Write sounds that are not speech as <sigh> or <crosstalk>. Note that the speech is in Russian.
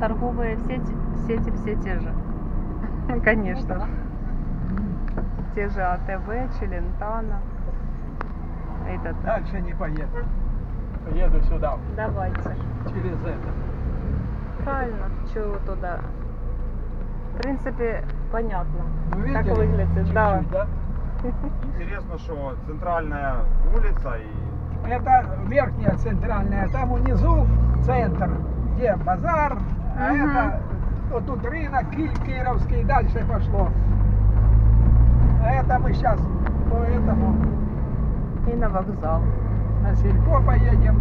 торговые сети, сети все те же. <laughs> Конечно. Те же АТВ, Челентано. Этот. Дальше не поеду. Поеду сюда, Давайте. через это. Правильно, чего туда. В принципе, понятно. Ну, Как видели? выглядит, Чуть-чуть, да. да? <laughs> Интересно, что центральная улица и Это верхняя центральная, там внизу центр, где базар, а Мгм. это вот тут рынок Ки- Кировский, дальше пошло. А это мы сейчас по этому И на вокзал. на сельпо поедем.